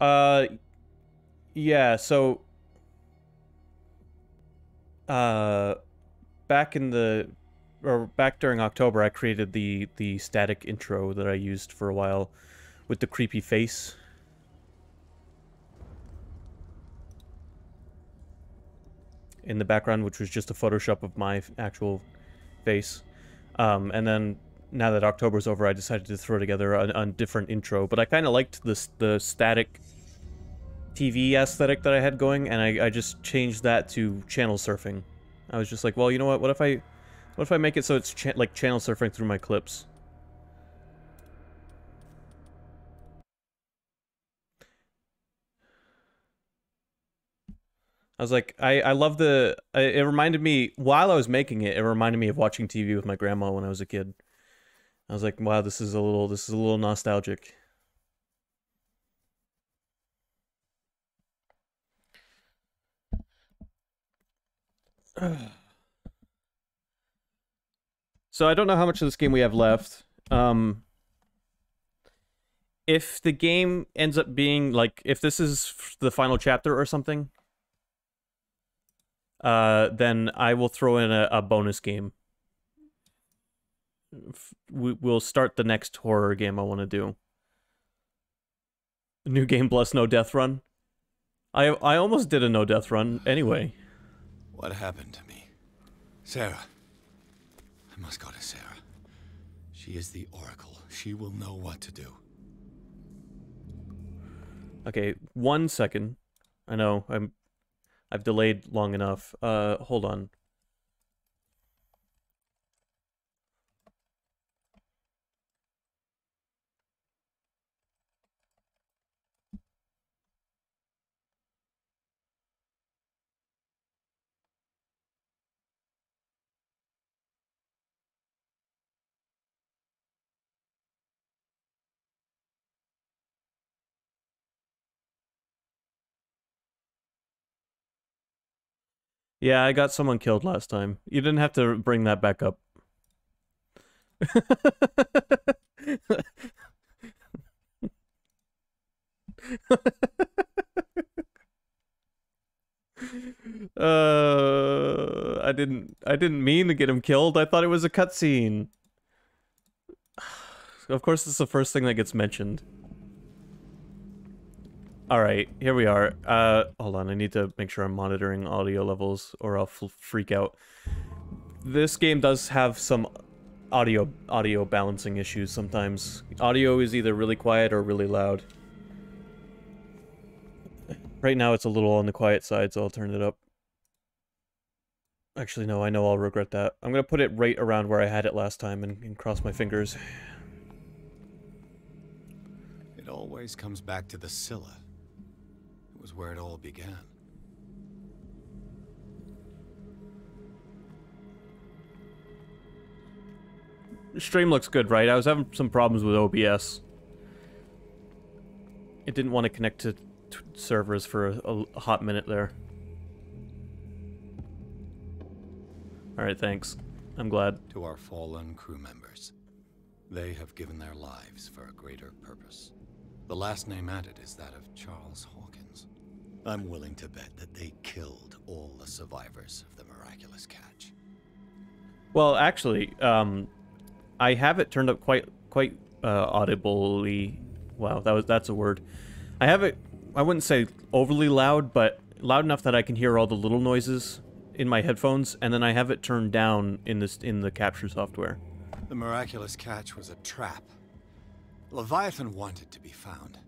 Uh, yeah. So, uh, back in the or back during October, I created the the static intro that I used for a while with the creepy face. In the background, which was just a Photoshop of my actual face. Um, and then now that October's over, I decided to throw together a, a different intro. But I kind of liked the the static TV aesthetic that I had going, and I, I just changed that to channel surfing. I was just like, well, you know what? What if I what if I make it so it's cha like channel surfing through my clips? I was like, I, I love the, it reminded me, while I was making it, it reminded me of watching TV with my grandma when I was a kid. I was like, wow, this is a little, this is a little nostalgic. So I don't know how much of this game we have left. Um, if the game ends up being like, if this is the final chapter or something, uh, then I will throw in a, a bonus game. We, will start the next horror game I want to do. New game plus no death run. I I almost did a no death run anyway. What happened to me? Sarah. I must go to Sarah. She is the Oracle. She will know what to do. Okay, one second. I know, I'm I've delayed long enough. Uh, hold on. Yeah, I got someone killed last time. You didn't have to bring that back up. uh, I didn't. I didn't mean to get him killed. I thought it was a cutscene. Of course, it's the first thing that gets mentioned. All right, here we are. Uh, hold on, I need to make sure I'm monitoring audio levels or I'll freak out. This game does have some audio audio balancing issues sometimes. Audio is either really quiet or really loud. Right now it's a little on the quiet side, so I'll turn it up. Actually, no, I know I'll regret that. I'm gonna put it right around where I had it last time and, and cross my fingers. It always comes back to the Scylla was where it all began. stream looks good, right? I was having some problems with OBS. It didn't want to connect to servers for a, a hot minute there. Alright, thanks. I'm glad. To our fallen crew members. They have given their lives for a greater purpose. The last name added is that of Charles Hawkins. I'm willing to bet that they killed all the survivors of the miraculous catch. Well, actually, um, I have it turned up quite quite uh, audibly. Wow, that was that's a word. I have it. I wouldn't say overly loud, but loud enough that I can hear all the little noises in my headphones, and then I have it turned down in this in the capture software. The miraculous catch was a trap. Leviathan wanted to be found.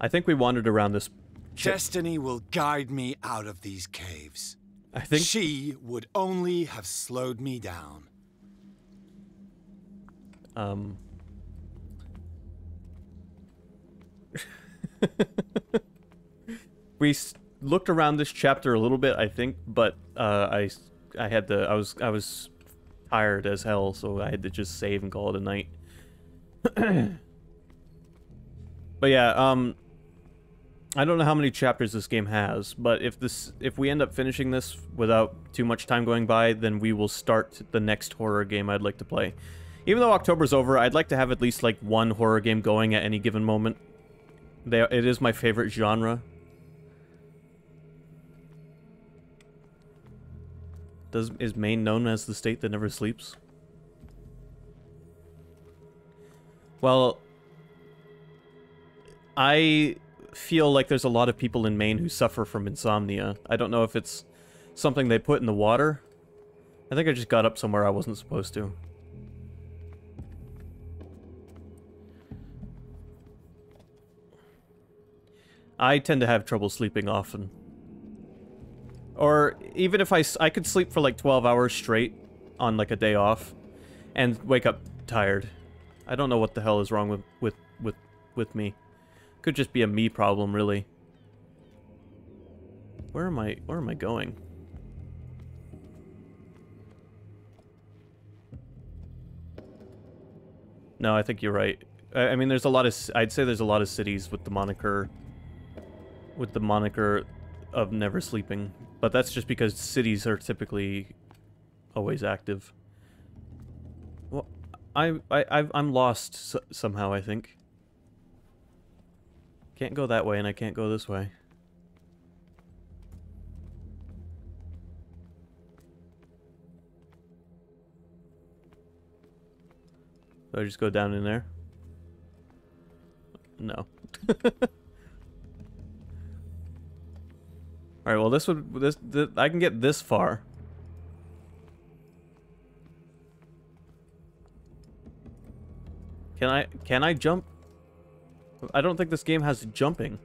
I think we wandered around this. Destiny will guide me out of these caves. I think she would only have slowed me down. Um. we looked around this chapter a little bit, I think, but uh, I I had to I was I was tired as hell, so I had to just save and call it a night. but yeah, um, I don't know how many chapters this game has, but if this if we end up finishing this without too much time going by, then we will start the next horror game I'd like to play. Even though October's over, I'd like to have at least like one horror game going at any given moment. They, it is my favorite genre. Does is Maine known as the state that never sleeps? Well, I feel like there's a lot of people in Maine who suffer from insomnia. I don't know if it's something they put in the water. I think I just got up somewhere I wasn't supposed to. I tend to have trouble sleeping often. Or even if I, I could sleep for like 12 hours straight on like a day off and wake up tired. I don't know what the hell is wrong with, with, with, with me. Could just be a me problem, really. Where am I, where am I going? No, I think you're right. I, I mean, there's a lot of, I'd say there's a lot of cities with the moniker with the moniker of never sleeping, but that's just because cities are typically always active. Well, I I I'm lost somehow. I think. Can't go that way, and I can't go this way. Do I just go down in there? No. All right. Well, this would this, this I can get this far. Can I can I jump? I don't think this game has jumping.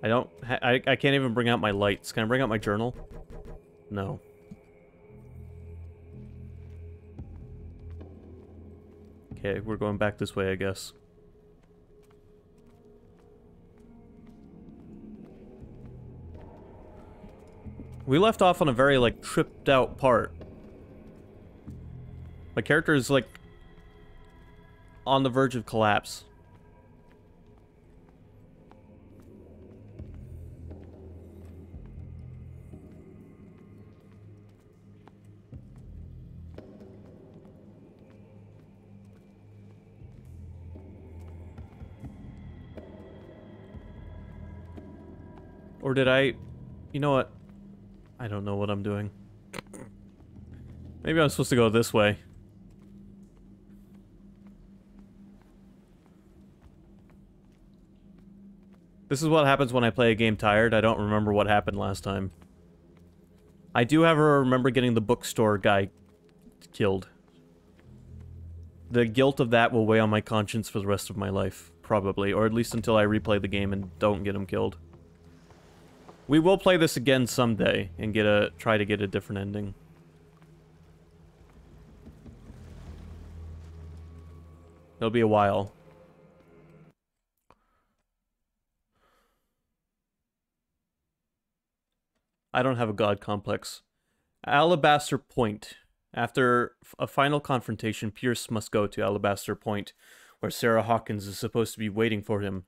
I don't... I, I can't even bring out my lights. Can I bring out my journal? No. Okay, we're going back this way, I guess. We left off on a very, like, tripped out part. My character is, like, on the verge of collapse. Or did I... You know what? I don't know what I'm doing. Maybe I'm supposed to go this way. This is what happens when I play a game tired. I don't remember what happened last time. I do, however, remember getting the bookstore guy killed. The guilt of that will weigh on my conscience for the rest of my life, probably. Or at least until I replay the game and don't get him killed. We will play this again someday and get a try to get a different ending. It'll be a while. I don't have a god complex. Alabaster Point. After a final confrontation, Pierce must go to Alabaster Point, where Sarah Hawkins is supposed to be waiting for him.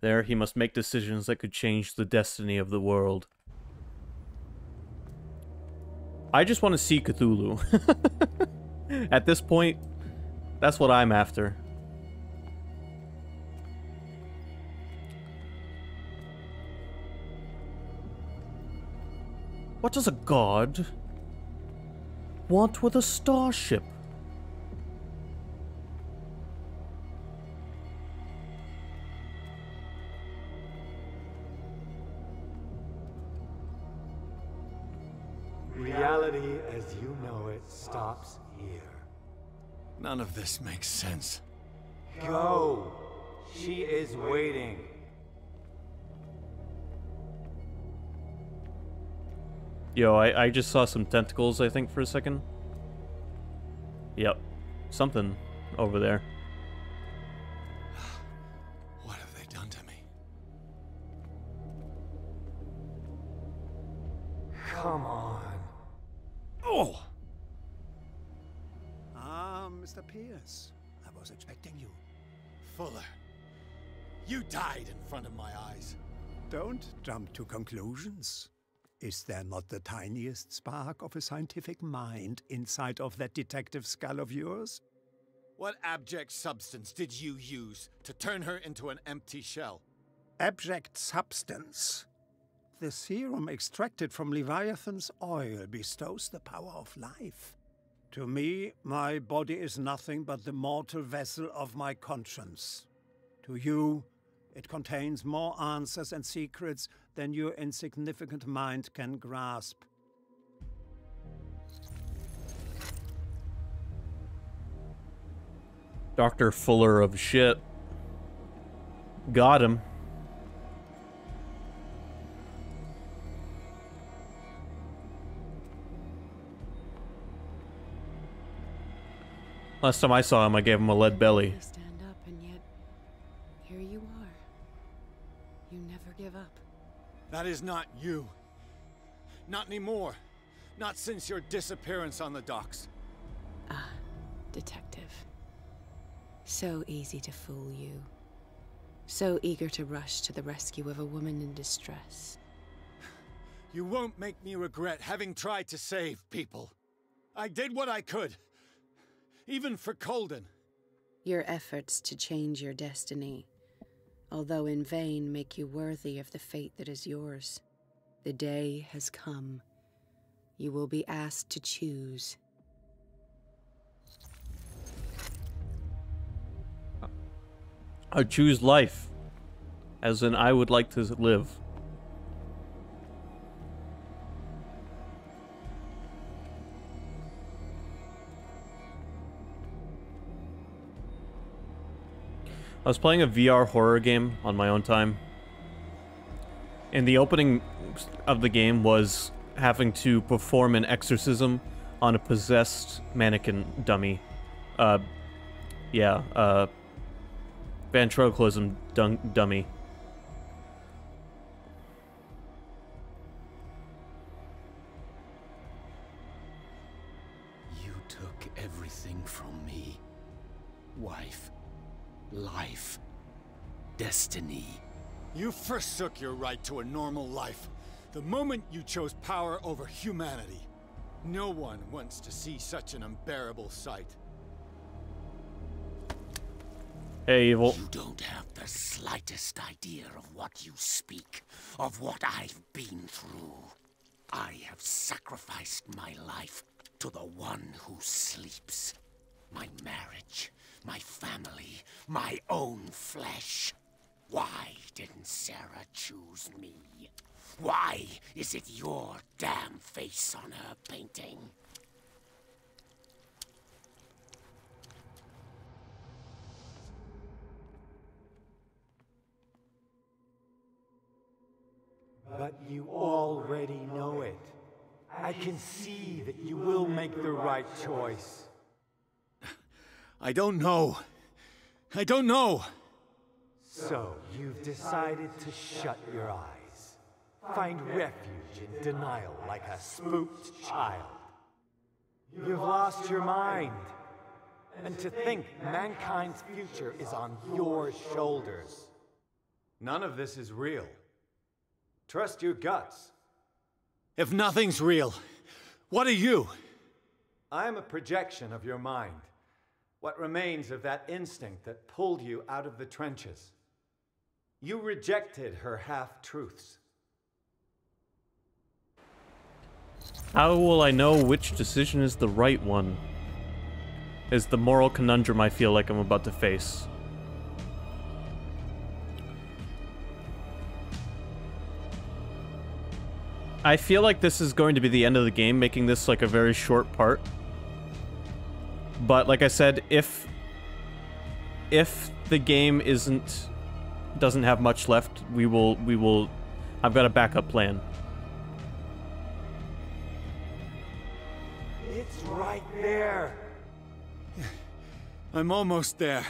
There, he must make decisions that could change the destiny of the world. I just want to see Cthulhu. At this point, that's what I'm after. What does a god want with a starship? Stops here. None of this makes sense. Go! She is waiting. Yo, I, I just saw some tentacles, I think, for a second. Yep. Something over there. Mr. Pierce. I was expecting you. Fuller, you died in front of my eyes. Don't jump to conclusions. Is there not the tiniest spark of a scientific mind inside of that detective skull of yours? What abject substance did you use to turn her into an empty shell? Abject substance. The serum extracted from Leviathan's oil bestows the power of life. To me, my body is nothing but the mortal vessel of my conscience. To you, it contains more answers and secrets than your insignificant mind can grasp. Dr. Fuller of shit. Got him. Last time I saw him, I gave him a lead belly. You stand up, and yet here you are. You never give up. That is not you. Not anymore. Not since your disappearance on the docks. Ah, detective. So easy to fool you. So eager to rush to the rescue of a woman in distress. You won't make me regret having tried to save people. I did what I could. Even for Colden. Your efforts to change your destiny, although in vain, make you worthy of the fate that is yours. The day has come. You will be asked to choose. I choose life. As in, I would like to live. I was playing a VR horror game on my own time. And the opening of the game was having to perform an exorcism on a possessed mannequin dummy. Uh, yeah, uh, ventriloquism dummy. You took everything from me. Wife. Life. Destiny. You forsook your right to a normal life. The moment you chose power over humanity. No one wants to see such an unbearable sight. Hey, evil. You don't have the slightest idea of what you speak, of what I've been through. I have sacrificed my life to the one who sleeps. My marriage, my family, my own flesh. Why didn't Sarah choose me? Why is it your damn face on her painting? But you already know it. I can see that you will make the right choice. I don't know. I don't know. So, you've decided to shut your eyes. Find refuge in denial like a spooked child. You've lost your mind. And to think mankind's future is on your shoulders. None of this is real. Trust your guts. If nothing's real, what are you? I am a projection of your mind. What remains of that instinct that pulled you out of the trenches. You rejected her half truths. How will I know which decision is the right one? Is the moral conundrum I feel like I'm about to face. I feel like this is going to be the end of the game, making this like a very short part. But like I said, if if the game isn't doesn't have much left, we will we will I've got a backup plan. It's right there. I'm almost there.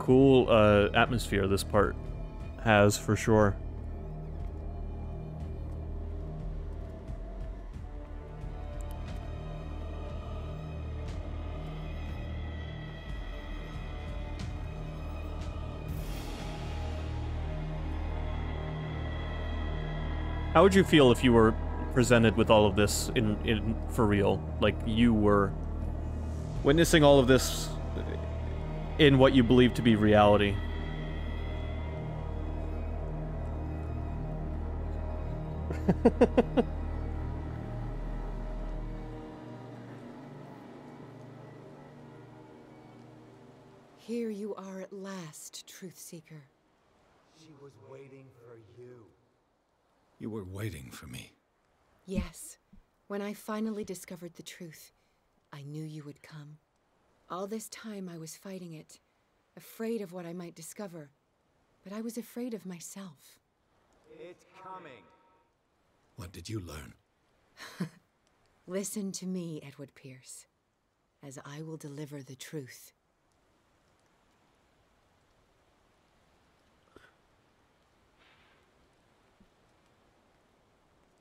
Cool uh, atmosphere this part has for sure. How would you feel if you were presented with all of this in in for real? Like you were witnessing all of this in what you believe to be reality. Here you are at last, Truth Seeker. She was waiting for you. You were waiting for me. Yes, when I finally discovered the truth, I knew you would come. All this time I was fighting it, afraid of what I might discover, but I was afraid of myself. It's coming. What did you learn? Listen to me, Edward Pierce, as I will deliver the truth.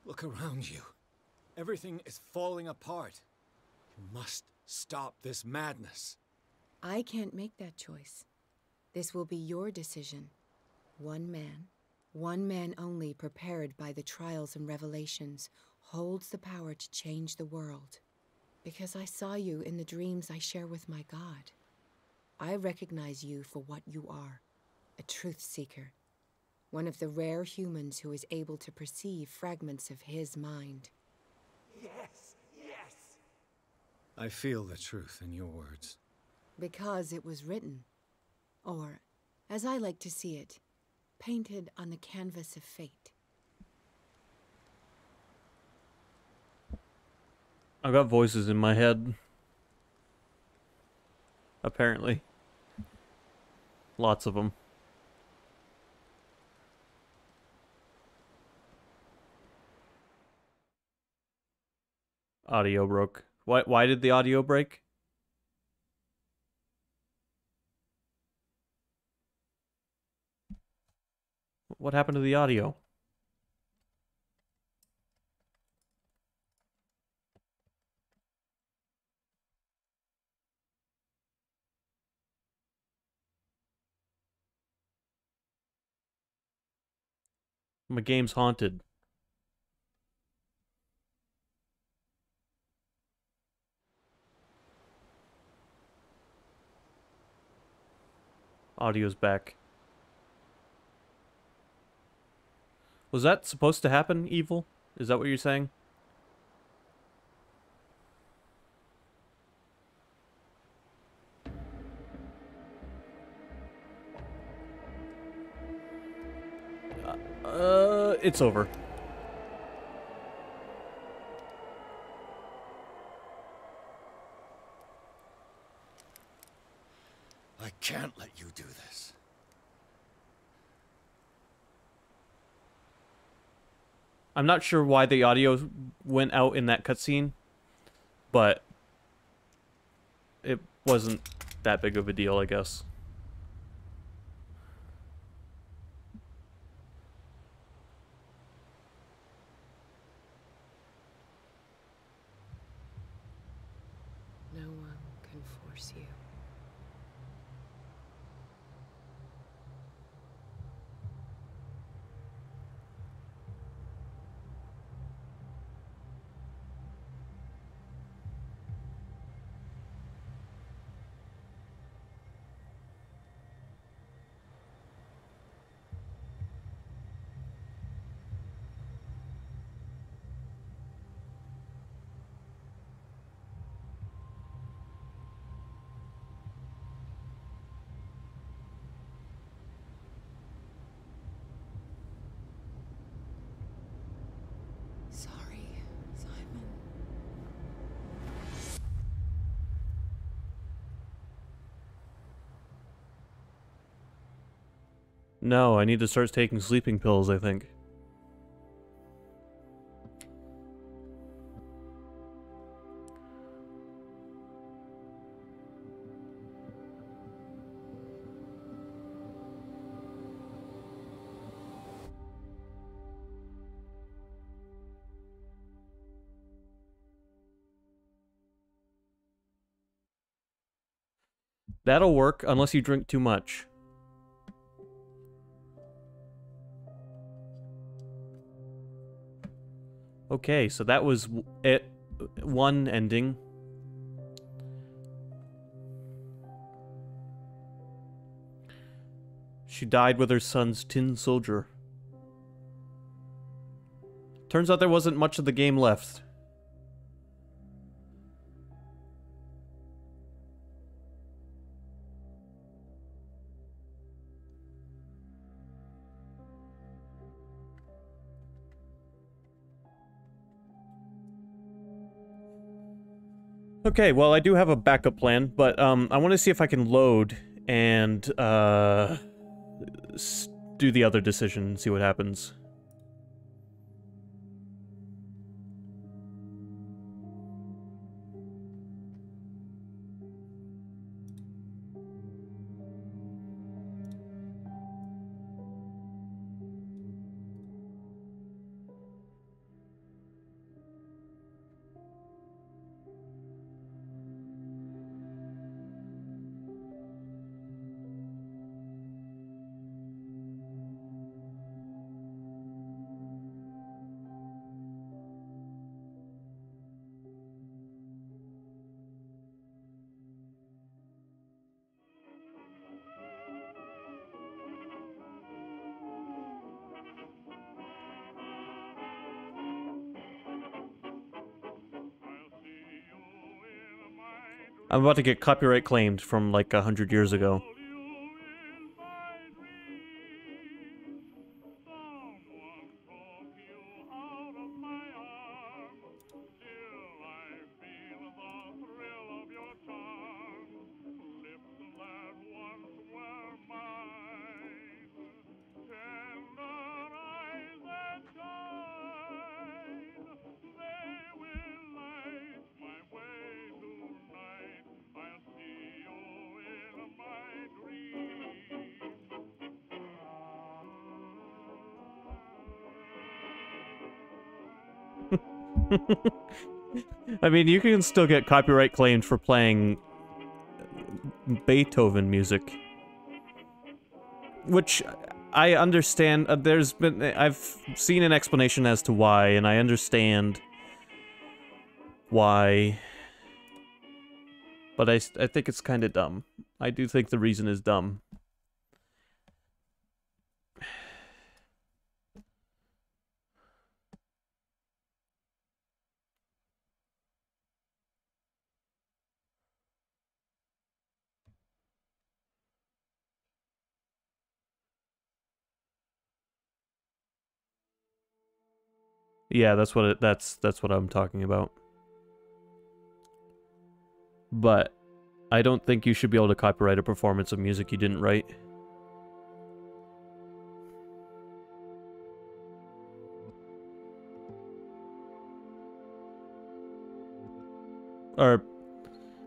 Look around you. Everything is falling apart. You must stop this madness. I can't make that choice. This will be your decision. One man, one man only prepared by the trials and revelations, holds the power to change the world. Because I saw you in the dreams I share with my God. I recognize you for what you are a truth seeker. One of the rare humans who is able to perceive fragments of his mind. Yes, yes. I feel the truth in your words. Because it was written. Or, as I like to see it, painted on the canvas of fate. I've got voices in my head. Apparently. Lots of them. Audio broke. Why, why did the audio break? What happened to the audio? My game's haunted. Audio's back. Was that supposed to happen, Evil? Is that what you're saying? Uh, it's over. I can't let you do this. I'm not sure why the audio went out in that cutscene, but it wasn't that big of a deal, I guess. No one can force you. No, I need to start taking sleeping pills, I think. That'll work, unless you drink too much. Okay, so that was it. One ending. She died with her son's tin soldier. Turns out there wasn't much of the game left. Okay, well, I do have a backup plan, but um, I want to see if I can load and uh, do the other decision and see what happens. I'm about to get copyright claimed from like a hundred years ago. I mean, you can still get copyright claimed for playing Beethoven music. Which I understand. Uh, there's been. I've seen an explanation as to why, and I understand why. But I, I think it's kind of dumb. I do think the reason is dumb. Yeah, that's what it, that's that's what I'm talking about. But I don't think you should be able to copyright a performance of music you didn't write. Or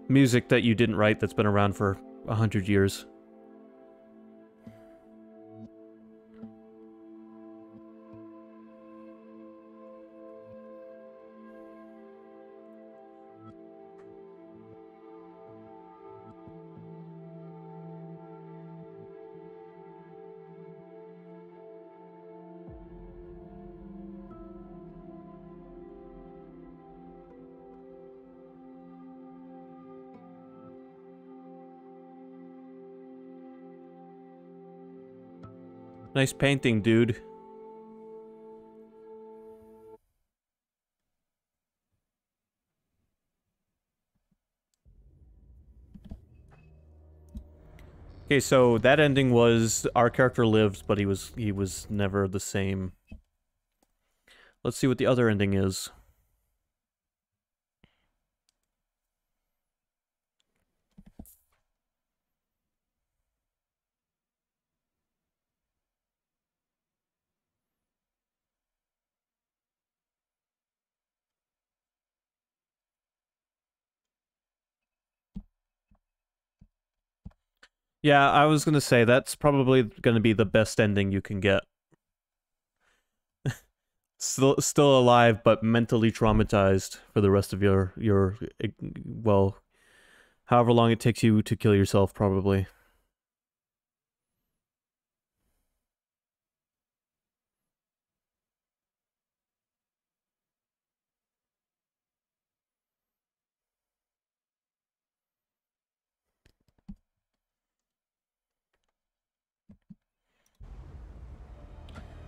music that you didn't write that's been around for a hundred years. Nice painting, dude. Okay, so that ending was our character lived, but he was he was never the same. Let's see what the other ending is. Yeah, I was gonna say that's probably gonna be the best ending you can get. still, still alive, but mentally traumatized for the rest of your your eh, well, However long it takes you to kill yourself, probably.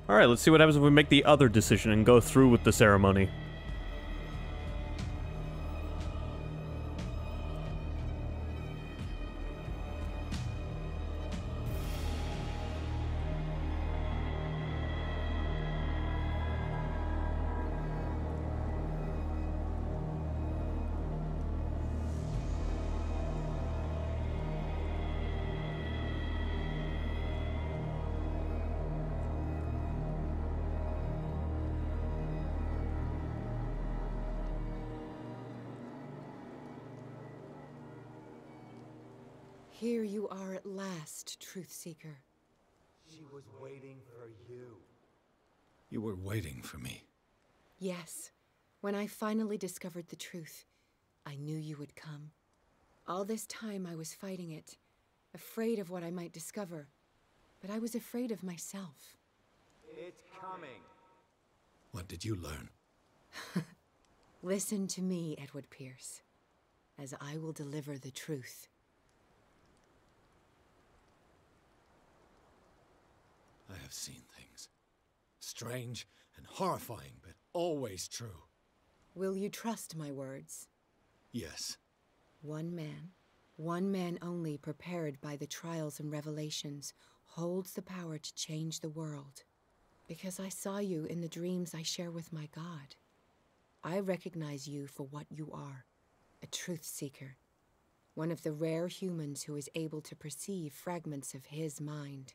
Alright, let's see what happens if we make the other decision and go through with the ceremony. Seeker. She was waiting for you. You were waiting for me. Yes, when I finally discovered the truth, I knew you would come. All this time I was fighting it, afraid of what I might discover, but I was afraid of myself. It's coming. What did you learn? Listen to me, Edward Pierce, as I will deliver the truth. I have seen things. Strange and horrifying, but always true. Will you trust my words? Yes. One man, one man only prepared by the trials and revelations, holds the power to change the world. Because I saw you in the dreams I share with my God. I recognize you for what you are a truth seeker. One of the rare humans who is able to perceive fragments of his mind.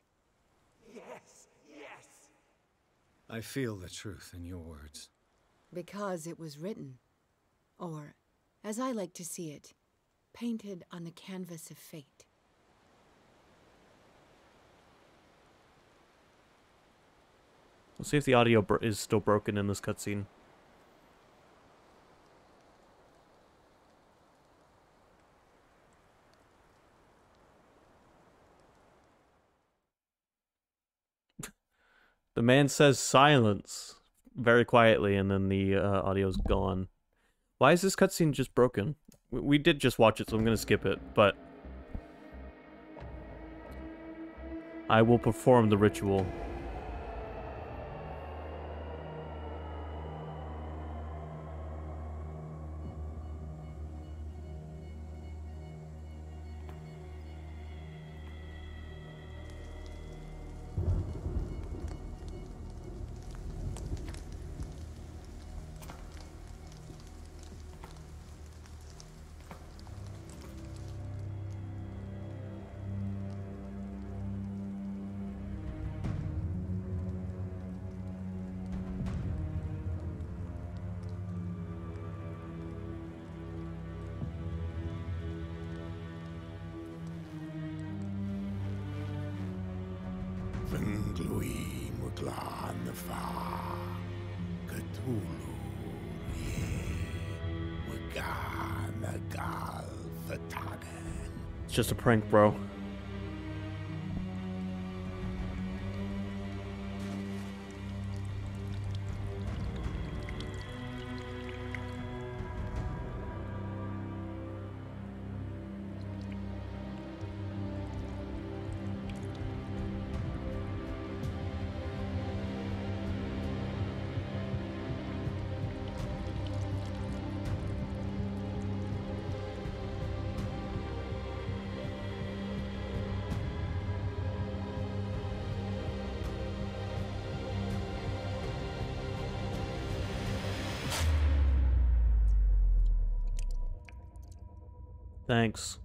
Yes, yes. I feel the truth in your words. Because it was written. Or, as I like to see it, painted on the canvas of fate. Let's see if the audio bro- is still broken in this cutscene. The man says silence very quietly, and then the uh, audio's gone. Why is this cutscene just broken? We, we did just watch it, so I'm gonna skip it, but. I will perform the ritual. It's just a prank, bro. Thanks.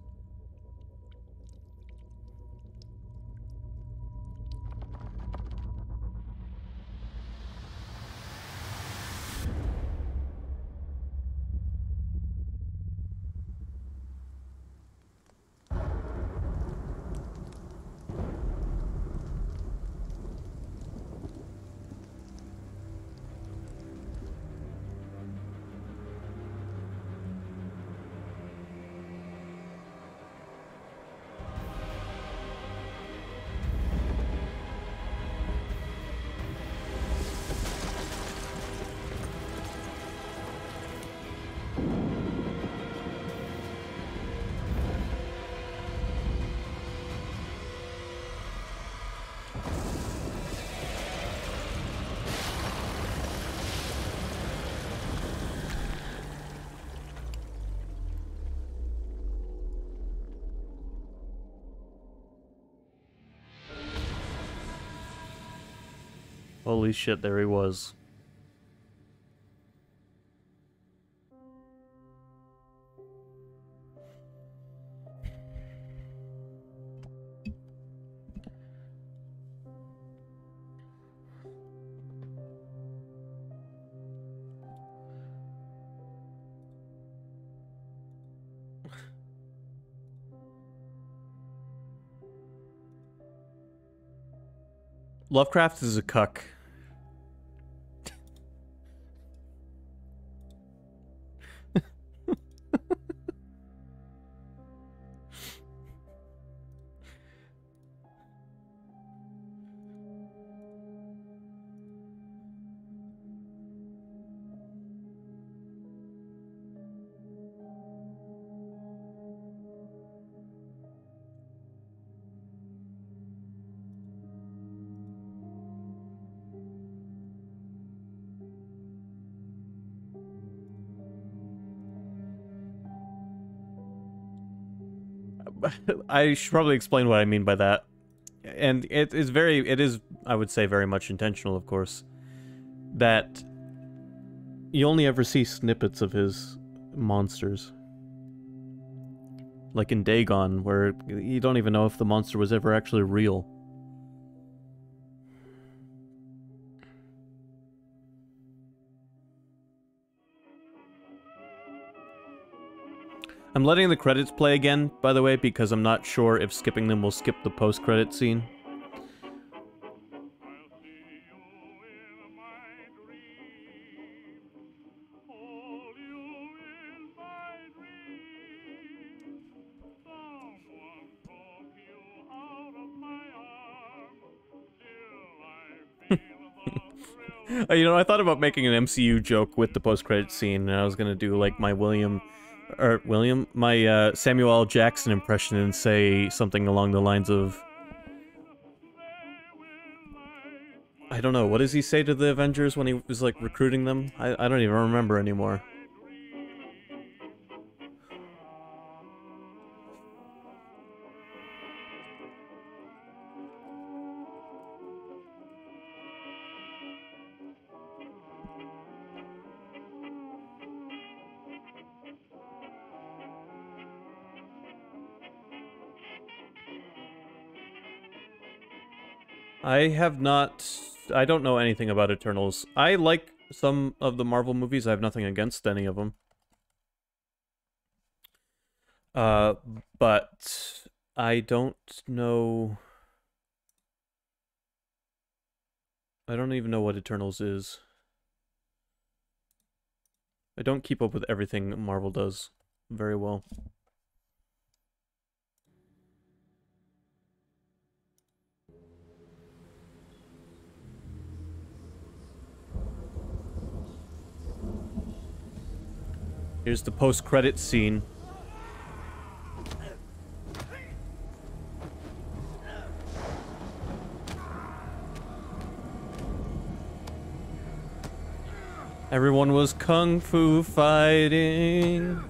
Holy shit, there he was. Lovecraft is a cuck. I should probably explain what I mean by that. And it is very, it is, I would say, very much intentional, of course, that you only ever see snippets of his monsters. Like in Dagon, where you don't even know if the monster was ever actually real. I'm letting the credits play again, by the way, because I'm not sure if skipping them will skip the post-credit scene. Uh, you know, I thought about making an MCU joke with the post-credit scene, and I was gonna do like my William or William, my uh, Samuel L. Jackson impression and say something along the lines of, I don't know, what does he say to the Avengers when he was like recruiting them? I, I don't even remember anymore. I have not... I don't know anything about Eternals. I like some of the Marvel movies. I have nothing against any of them. Uh, but I don't know... I don't even know what Eternals is. I don't keep up with everything Marvel does very well. Here's the post-credit scene. Everyone was kung fu fighting.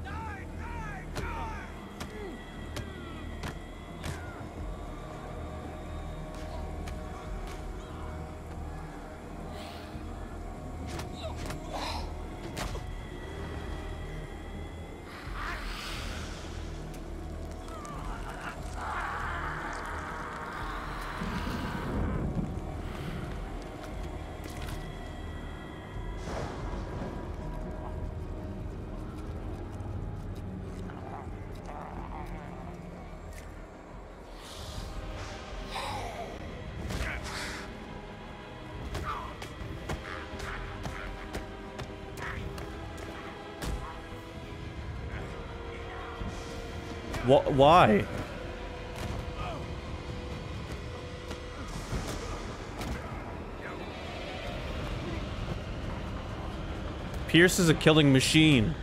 Wh why? Pierce is a killing machine.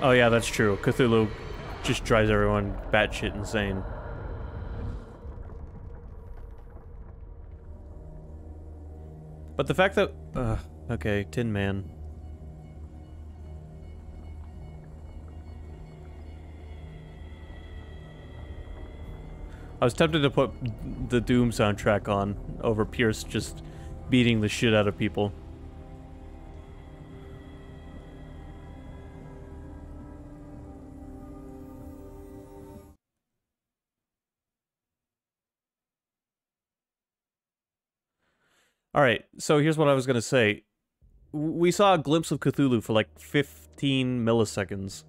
Oh yeah, that's true. Cthulhu just drives everyone batshit insane. But the fact that... Uh, okay, Tin Man. I was tempted to put the Doom soundtrack on over Pierce just beating the shit out of people. So here's what I was going to say. We saw a glimpse of Cthulhu for like 15 milliseconds.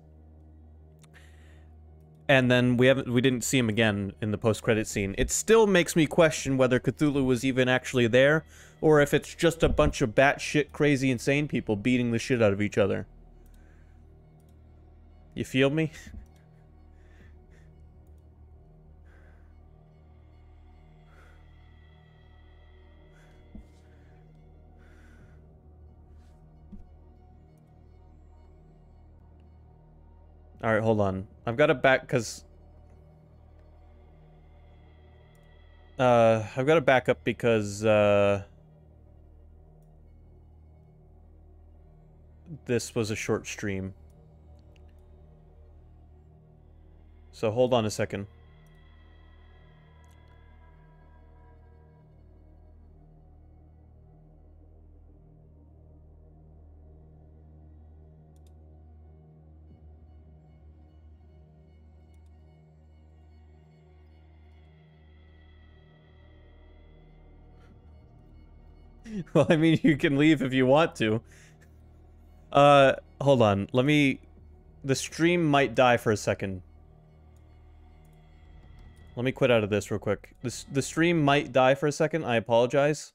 And then we haven't we didn't see him again in the post-credit scene. It still makes me question whether Cthulhu was even actually there or if it's just a bunch of batshit crazy insane people beating the shit out of each other. You feel me? Alright, hold on. I've got to back, because... Uh, I've got to back up because, uh... This was a short stream. So hold on a second. well, I mean, you can leave if you want to. Uh, hold on. Let me... The stream might die for a second. Let me quit out of this real quick. This, the stream might die for a second. I apologize.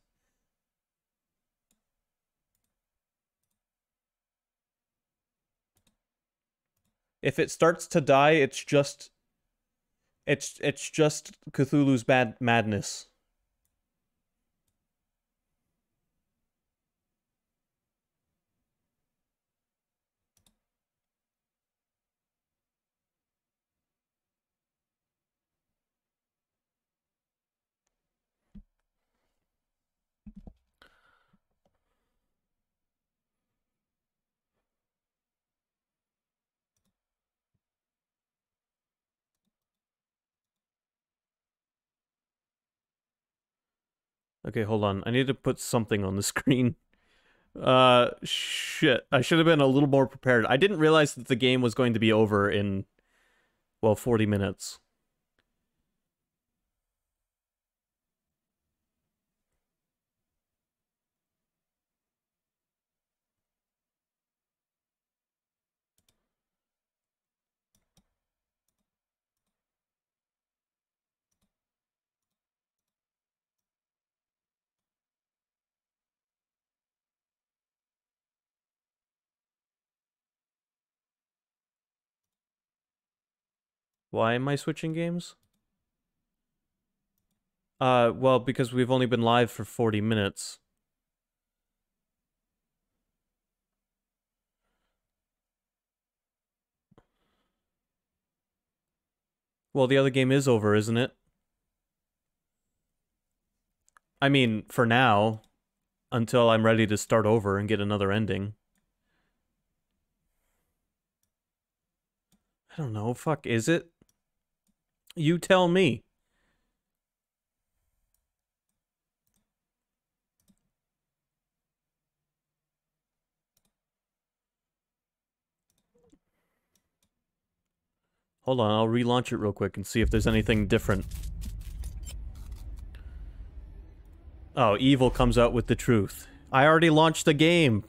If it starts to die, it's just... It's, it's just Cthulhu's bad madness. Okay, hold on. I need to put something on the screen. Uh, shit. I should have been a little more prepared. I didn't realize that the game was going to be over in, well, 40 minutes. Why am I switching games? Uh, well, because we've only been live for 40 minutes. Well, the other game is over, isn't it? I mean, for now, until I'm ready to start over and get another ending. I don't know, fuck, is it? You tell me. Hold on, I'll relaunch it real quick and see if there's anything different. Oh, evil comes out with the truth. I already launched the game.